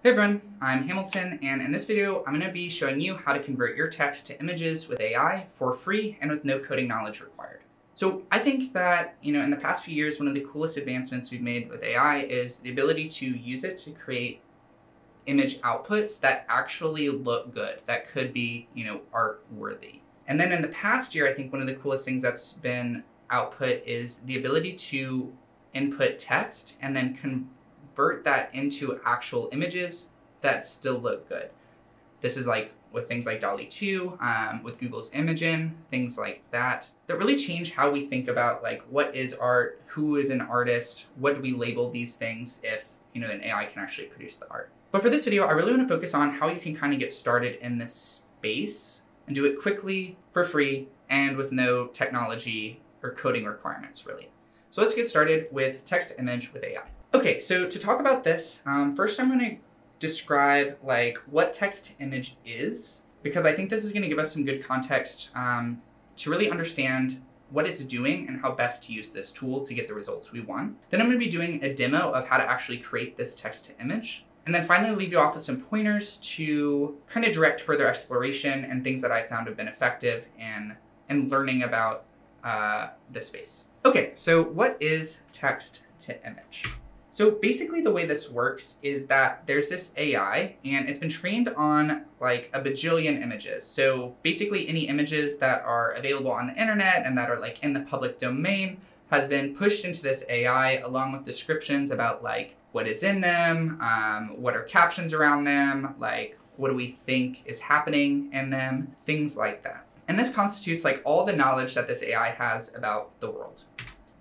Hey everyone, I'm Hamilton, and in this video, I'm going to be showing you how to convert your text to images with AI for free and with no coding knowledge required. So I think that, you know, in the past few years, one of the coolest advancements we've made with AI is the ability to use it to create image outputs that actually look good, that could be, you know, art worthy. And then in the past year, I think one of the coolest things that's been output is the ability to input text and then convert that into actual images that still look good. This is like with things like DALL-E 2, um, with Google's Imagen, things like that, that really change how we think about like what is art, who is an artist, what do we label these things if you know an AI can actually produce the art. But for this video, I really want to focus on how you can kind of get started in this space and do it quickly, for free, and with no technology or coding requirements really. So let's get started with text image with AI. Okay, so to talk about this, um, first I'm going to describe like what text to image is, because I think this is going to give us some good context um, to really understand what it's doing and how best to use this tool to get the results we want. Then I'm going to be doing a demo of how to actually create this text to image. And then finally leave you off with some pointers to kind of direct further exploration and things that I found have been effective in, in learning about uh, this space. Okay, so what is text to image? So basically the way this works is that there's this AI and it's been trained on like a bajillion images. So basically any images that are available on the internet and that are like in the public domain has been pushed into this AI along with descriptions about like what is in them, um, what are captions around them, like what do we think is happening in them, things like that. And this constitutes like all the knowledge that this AI has about the world.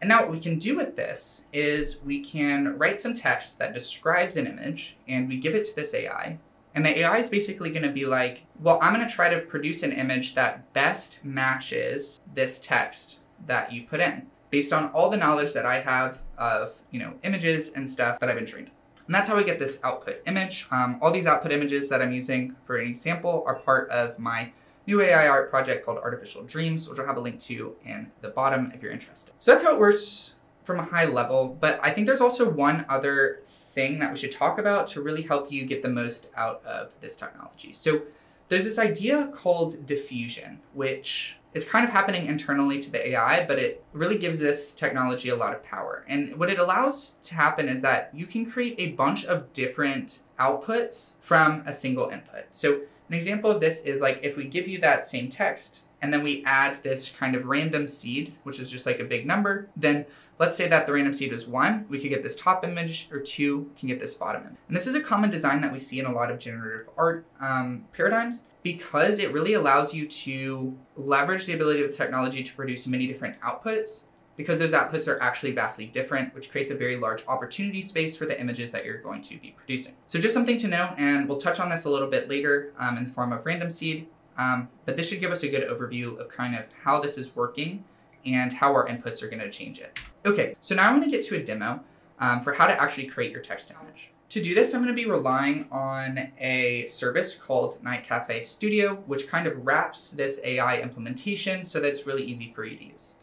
And now what we can do with this is we can write some text that describes an image and we give it to this AI. And the AI is basically going to be like, well, I'm going to try to produce an image that best matches this text that you put in based on all the knowledge that I have of, you know, images and stuff that I've been trained. And that's how we get this output image. Um, all these output images that I'm using for an example are part of my new AI art project called Artificial Dreams, which I'll have a link to in the bottom if you're interested. So that's how it works from a high level, but I think there's also one other thing that we should talk about to really help you get the most out of this technology. So there's this idea called diffusion, which is kind of happening internally to the AI, but it really gives this technology a lot of power. And what it allows to happen is that you can create a bunch of different outputs from a single input. So an example of this is like if we give you that same text and then we add this kind of random seed, which is just like a big number, then let's say that the random seed is one, we could get this top image, or two, can get this bottom image. And this is a common design that we see in a lot of generative art um, paradigms because it really allows you to leverage the ability of the technology to produce many different outputs because those outputs are actually vastly different, which creates a very large opportunity space for the images that you're going to be producing. So just something to know, and we'll touch on this a little bit later um, in the form of random seed, um, but this should give us a good overview of kind of how this is working and how our inputs are gonna change it. Okay, so now I'm gonna get to a demo um, for how to actually create your text image. To do this, I'm going to be relying on a service called Night Cafe Studio, which kind of wraps this AI implementation so that it's really easy for you to use.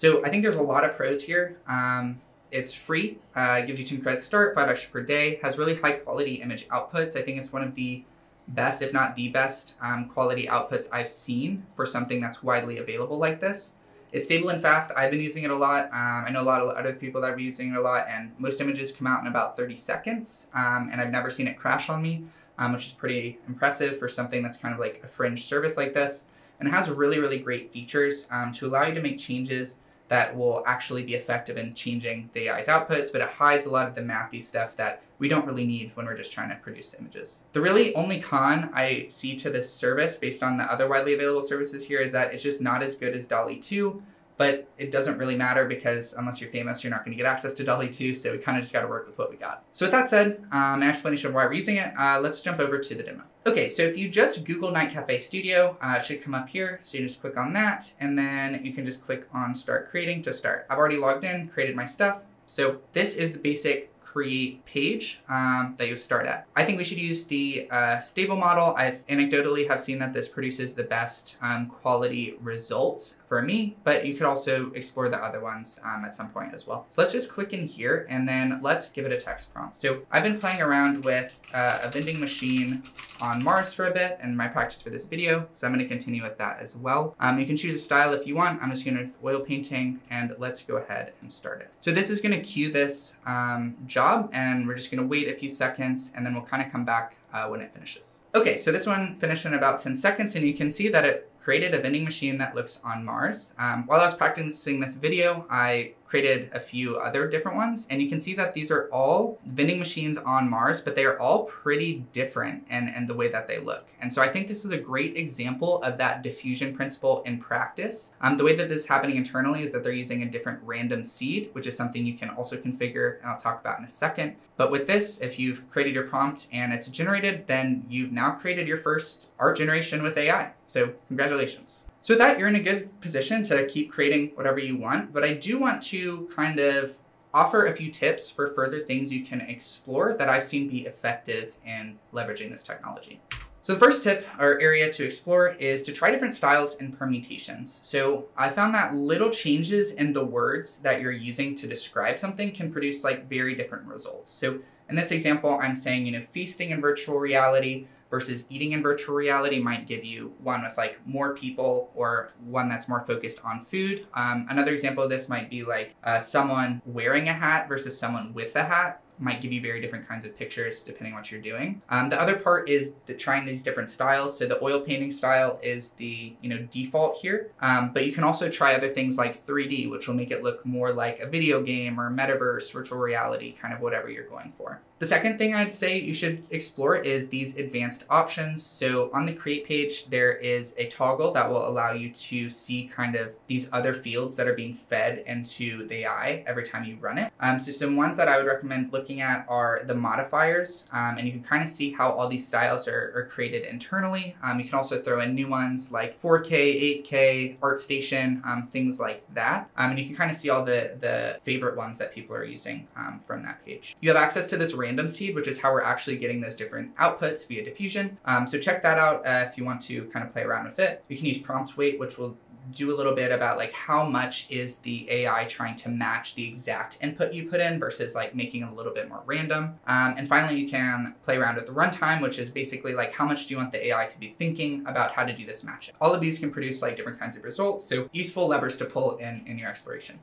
So I think there's a lot of pros here. Um, it's free, uh, gives you 10 credits start, 5 extra per day, has really high quality image outputs. I think it's one of the best, if not the best, um, quality outputs I've seen for something that's widely available like this. It's stable and fast. I've been using it a lot. Um, I know a lot of other people that are using it a lot, and most images come out in about 30 seconds, um, and I've never seen it crash on me, um, which is pretty impressive for something that's kind of like a fringe service like this. And it has really, really great features um, to allow you to make changes that will actually be effective in changing the AI's outputs, but it hides a lot of the mathy stuff that we don't really need when we're just trying to produce images. The really only con I see to this service based on the other widely available services here is that it's just not as good as DALL-E 2 but it doesn't really matter because unless you're famous, you're not going to get access to DALL-E 2, so we kind of just got to work with what we got. So with that said, um, an explanation of why we're using it, uh, let's jump over to the demo. Okay, so if you just Google Night Cafe Studio, uh, it should come up here. So you just click on that, and then you can just click on Start Creating to start. I've already logged in, created my stuff. So this is the basic create page um, that you start at. I think we should use the uh, stable model. I anecdotally have seen that this produces the best um, quality results for me, but you could also explore the other ones um, at some point as well. So let's just click in here and then let's give it a text prompt. So I've been playing around with uh, a vending machine on Mars for a bit and my practice for this video. So I'm gonna continue with that as well. Um, you can choose a style if you want. I'm just gonna oil painting and let's go ahead and start it. So this is gonna queue this um, job and we're just gonna wait a few seconds and then we'll kind of come back uh, when it finishes. Okay, so this one finished in about 10 seconds and you can see that it created a vending machine that looks on Mars. Um, while I was practicing this video, I created a few other different ones. And you can see that these are all vending machines on Mars, but they are all pretty different in, in the way that they look. And so I think this is a great example of that diffusion principle in practice. Um, the way that this is happening internally is that they're using a different random seed, which is something you can also configure and I'll talk about in a second. But with this, if you've created your prompt and it's generated, then you've now created your first art generation with AI. So congratulations. So with that, you're in a good position to keep creating whatever you want, but I do want to kind of offer a few tips for further things you can explore that I've seen be effective in leveraging this technology. So the first tip or area to explore is to try different styles and permutations. So I found that little changes in the words that you're using to describe something can produce like very different results. So in this example, I'm saying, you know, feasting in virtual reality versus eating in virtual reality might give you one with like more people or one that's more focused on food. Um, another example of this might be like uh, someone wearing a hat versus someone with a hat might give you very different kinds of pictures depending on what you're doing. Um, the other part is the, trying these different styles. So the oil painting style is the you know default here, um, but you can also try other things like 3D, which will make it look more like a video game or metaverse, virtual reality, kind of whatever you're going for. The second thing I'd say you should explore is these advanced options. So on the create page, there is a toggle that will allow you to see kind of these other fields that are being fed into the AI every time you run it. Um, so some ones that I would recommend looking at are the modifiers, um, and you can kind of see how all these styles are, are created internally. Um, you can also throw in new ones like 4K, 8K, ArtStation, um, things like that. Um, and you can kind of see all the, the favorite ones that people are using um, from that page. You have access to this random seed, which is how we're actually getting those different outputs via diffusion. Um, so check that out uh, if you want to kind of play around with it. You can use prompt weight, which will do a little bit about like how much is the AI trying to match the exact input you put in versus like making it a little bit more random. Um, and finally, you can play around with the runtime, which is basically like how much do you want the AI to be thinking about how to do this matching. All of these can produce like different kinds of results. So useful levers to pull in, in your exploration.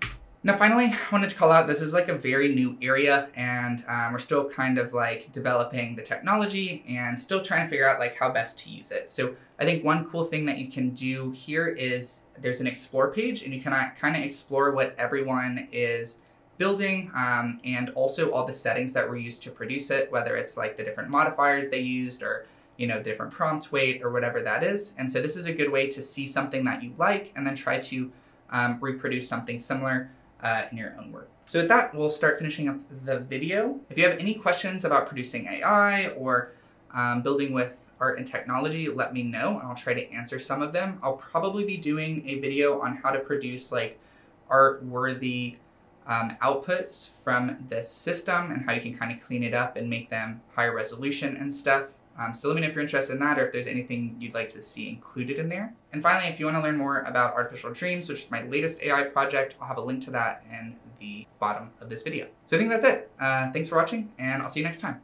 Now, finally, I wanted to call out this is like a very new area, and um, we're still kind of like developing the technology and still trying to figure out like how best to use it. So I think one cool thing that you can do here is there's an explore page, and you can uh, kind of explore what everyone is building um, and also all the settings that were used to produce it, whether it's like the different modifiers they used or you know, different prompt weight or whatever that is. And so this is a good way to see something that you like and then try to um, reproduce something similar uh, in your own work. So with that, we'll start finishing up the video. If you have any questions about producing AI or um, building with art and technology, let me know I'll try to answer some of them. I'll probably be doing a video on how to produce like art-worthy um, outputs from this system and how you can kind of clean it up and make them higher resolution and stuff. Um, so let me know if you're interested in that or if there's anything you'd like to see included in there. And finally, if you want to learn more about Artificial Dreams, which is my latest AI project, I'll have a link to that in the bottom of this video. So I think that's it. Uh, thanks for watching, and I'll see you next time.